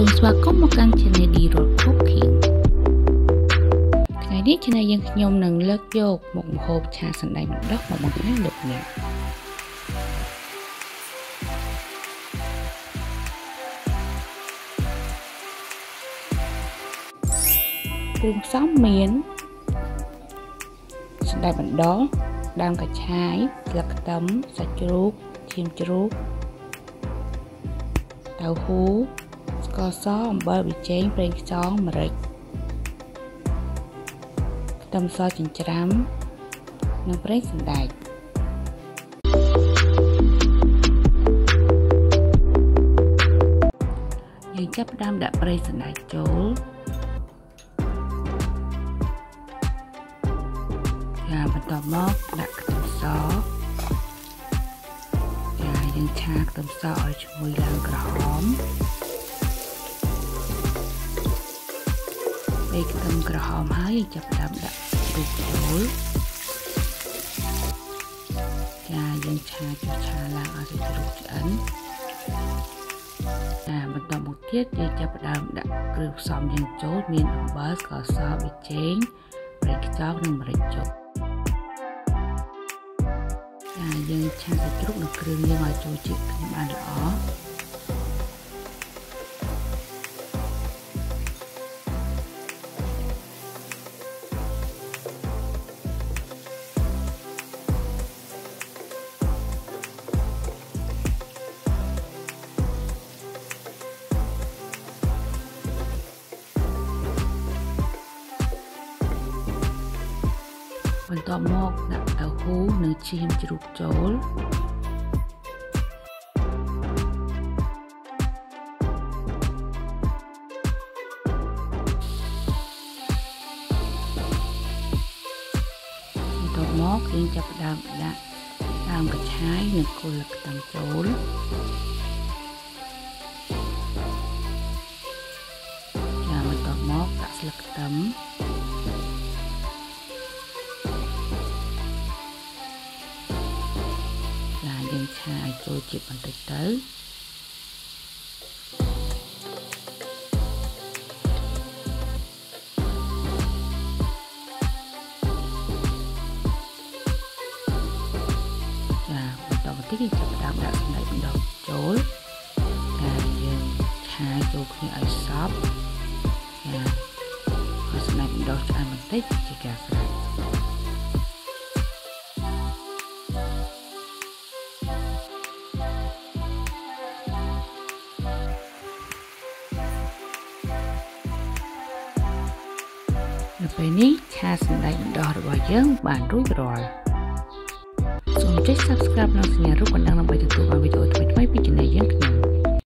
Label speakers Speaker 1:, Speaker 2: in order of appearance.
Speaker 1: សូមស្វាគមន៍មកកាន់ Channel D Road Cooking ថ្ងៃនេះ Channel យើងខ្ញុំនឹងលើកយកមុខម្ហូបឆាសណ្តែកបណ្ដុះមកបង្ហាញលោកអ្នកគ្រឿងផ្សំមានសណ្តែកបណ្ដុះដើមកញ្ឆាយស្លឹកខ្ទឹមសាច់ជ្រូកឈាមជ្រូកតៅហ៊ូ ស្ករសអំបិលប៊ីចេងប្រេងខ្យងម្រេចខ្ទឹមសចិញ្ច្រាំ និងប្រេងសណ្ដែកយើងចាប់ផ្ដើមដាក់ប្រេងសណ្ដែកចូលចាបន្តមកដាក់ខ្ទឹមសចាយើងឆាខ្ទឹមសឲ្យឈ្ងុយឡើងក្រហម ពេលខ្ទឹមក្រហមហើយយើងចាប់ផ្ដើមដាក់ជ្រូកចូលចាយើងឆាចុះឆាឡើងឲ្យជ្រូកឆ្អិនចាបន្តមកទៀតយើងចាប់ផ្ដើមដាក់គ្រឿងផ្សំយើងចូលមានអំបិលស្ករសប៊ីចេងប្រេងខ្យងនិងម្រេចជប់ចាយើងឆាសាច់ជ្រូកនិងគ្រឿងយើងឲ្យចូលជាតិគ្នាបានល្អ បន្ទាប់មកដាក់តៅហ៊ូនិងឈាមជ្រូកចូលបន្ទាប់មកយើងចាប់ផ្ដើមដាក់ដើមកញ្ឆាយនិងគល់ខ្ទឹមចូលចាបន្ទាប់មកដាក់ស្លឹកខ្ទឹម យើងឆាឲ្យចូលជាតិបន្តិចទៅចាបន្តមកទៀតយើងចាប់ផ្ដើមដាក់សណ្តែកបណ្ដុះចូលហើយយើងឆាចូលគ្នាឲ្យសព្វចាហើយសណ្តែកបណ្ដុះឆ្អិនបន្តិចជាការស្រេច នៅពេលនេះឆាសណ្តែកបណ្ដោះរបស់យើងបានរួចរាល់សូមចុច Subscribe និងសញ្ញារូបកណ្ដឹងដើម្បីទទួលបានវីដេអូថ្មីៗពី Channel យើងខ្ញុំ